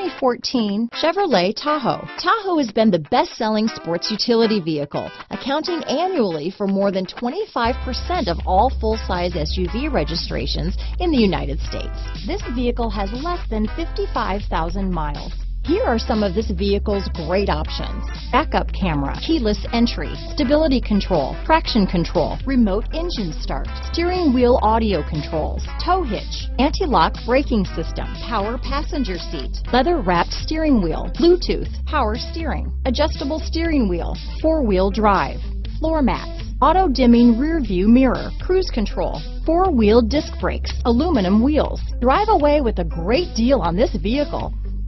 2014 Chevrolet Tahoe. Tahoe has been the best-selling sports utility vehicle, accounting annually for more than 25% of all full-size SUV registrations in the United States. This vehicle has less than 55,000 miles. Here are some of this vehicle's great options. Backup camera, keyless entry, stability control, traction control, remote engine start, steering wheel audio controls, tow hitch, anti-lock braking system, power passenger seat, leather wrapped steering wheel, Bluetooth, power steering, adjustable steering wheel, four wheel drive, floor mats, auto dimming rear view mirror, cruise control, four wheel disc brakes, aluminum wheels. Drive away with a great deal on this vehicle.